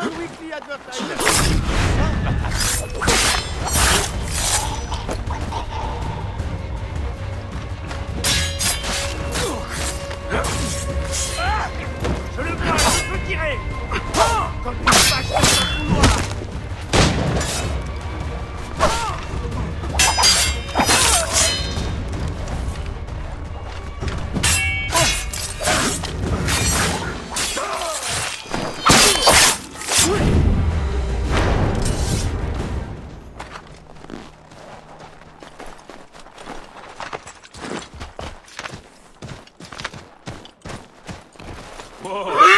Western Weekly Advertiser. Whoa.